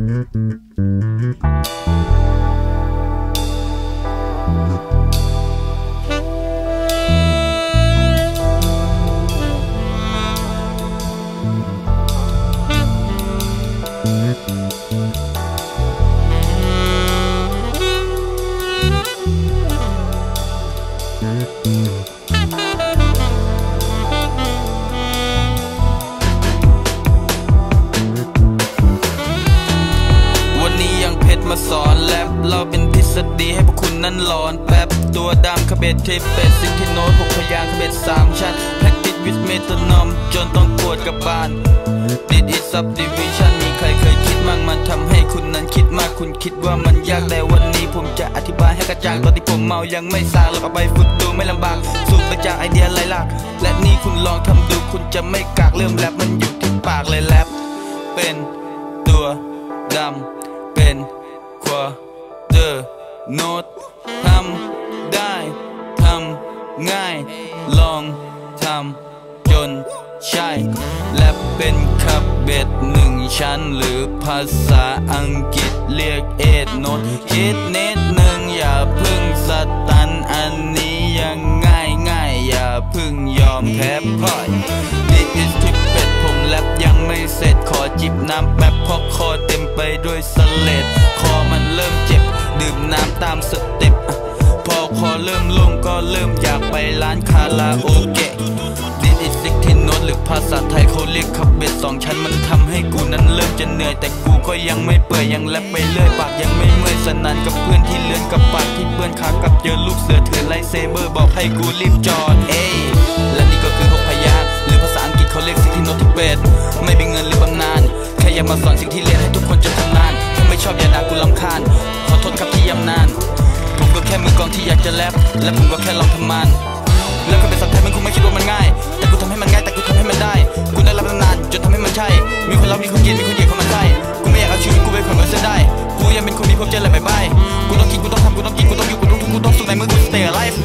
วั เราเป็นทฤษฎีให้พวกคุณนั้นหลอนแป๊บตัวดำขบเบ็ดเทปเป็ดสิ่งที่โน้ตหกพยางค์ขบเบ็ดสามชั้นแพ็กติดวิสเมตานอมจนต้องปวดกับบ้านดิดอิสซับดิวิชันมีใครเคยคิดมั่งมันทำให้คุณนั้นคิดมากคุณคิดว่ามันยากแต่วันนี้ผมจะอธิบายให้กระจ่างตอนที่ผมเมายังไม่สางแล้วเอาไปฝึกดูไม่ลำบากสูตรมาจากไอเดียไรลักและนี่คุณลองทำดูคุณจะไม่กากเริ่มแรปมันอยู่ที่ปากเลยแรปเป็น โน้ตทำได้ทำง่าย ลองทำจนใช่ และเป็นคับเบ็ดหนึ่งชั้น หรือภาษาอังกฤษเรียกเอ็ดโน้ตคิดนิดหนึ่งอย่าพึ่งสตันอันนี้ยังง่ายง่ายอย่าพึ่งยอมแพ้พ่อยนี่คือทริปเป็ดผมแลบยังไม่เสร็จขอจิบน้ำแป๊บเพราะคอเต็มไปด้วยสเลดคอมันเริ่มเจ็บ ดื่มน้ำตามสเต็ปพอคอเริ่มลงก็เริ่มอยากไปร้านคาราโอเกะดิอิสิกที่โน้ตหรือภาษาไทยเขาเรียกขับเบ็ดสองชั้นมันทำให้กูนั้นเริ่มจะเหนื่อยแต่กูก็ยังไม่เปื่อยยังแลบไปเรื่อยปากยังไม่เมื่อยสนานกับเพื่อนที่เลื่อนกับปากที่เปื้อนขากับเจอลูกเสือถือไลเซเบอร์บอกให้กูรีบจอดเอ้และนี่ก็คือหกพยาหรือภาษาอังกฤษเขาเรียกสิที่โน้ตที่เป็ดไม่มีเงินหรือบำนาญแค่อยากมาสอนสิ่งที่เรียนให้ทุกคนจนทำนานถ้าไม่ชอบอย่าด่ากูลำคาญ ขอโทษครับที่ยำนาน ผมก็แค่มือกองที่อยากจะแลบและผมก็แค่ลองทำมันแล้วก็เป็นสัตว์แท้มันคงไม่คิดว่ามันง่าย แต่กูทำให้มันง่ายแต่กูทำให้มันได้กูได้รับนานจนทำให้มันใช่ มีคนรับมีคนเกลียดมีคนเหยียดเข้ามาใช่กูไม่อยากเอาชีวิตกูไปแขวนไว้เส้นได้กูยังเป็นคนมีพบเจอหลายใบกูต้องคิดกูต้องทำกูต้องกินกูต้องอยู่กูต้องทุกกูต้องสู้ในมือกู stay alive